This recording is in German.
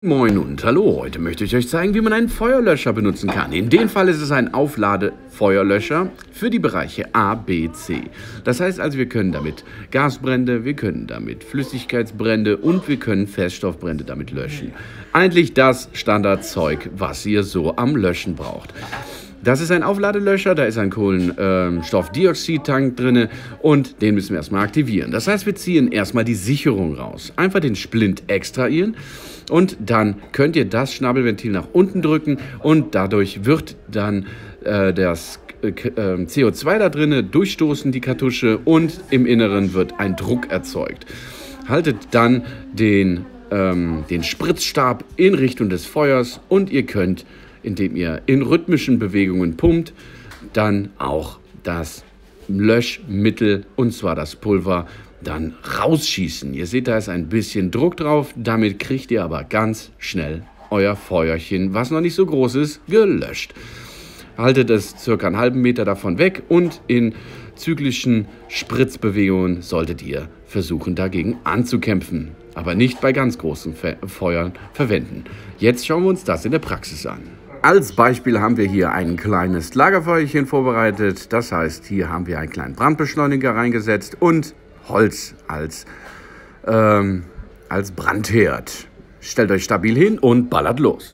Moin und hallo, heute möchte ich euch zeigen, wie man einen Feuerlöscher benutzen kann. In dem Fall ist es ein Aufladefeuerlöscher für die Bereiche A, B, C. Das heißt also, wir können damit Gasbrände, wir können damit Flüssigkeitsbrände und wir können Feststoffbrände damit löschen. Eigentlich das Standardzeug, was ihr so am Löschen braucht. Das ist ein Aufladelöscher, da ist ein Kohlenstoffdioxidtank drin und den müssen wir erstmal aktivieren. Das heißt, wir ziehen erstmal die Sicherung raus. Einfach den Splint extrahieren und dann könnt ihr das Schnabelventil nach unten drücken und dadurch wird dann äh, das äh, ähm, CO2 da drinnen durchstoßen, die Kartusche, und im Inneren wird ein Druck erzeugt. Haltet dann den, ähm, den Spritzstab in Richtung des Feuers und ihr könnt indem ihr in rhythmischen Bewegungen pumpt, dann auch das Löschmittel, und zwar das Pulver, dann rausschießen. Ihr seht, da ist ein bisschen Druck drauf. Damit kriegt ihr aber ganz schnell euer Feuerchen, was noch nicht so groß ist, gelöscht. Haltet es circa einen halben Meter davon weg und in zyklischen Spritzbewegungen solltet ihr versuchen, dagegen anzukämpfen. Aber nicht bei ganz großen Feuern verwenden. Jetzt schauen wir uns das in der Praxis an. Als Beispiel haben wir hier ein kleines Lagerfeuerchen vorbereitet. Das heißt, hier haben wir einen kleinen Brandbeschleuniger reingesetzt und Holz als, ähm, als Brandherd. Stellt euch stabil hin und ballert los.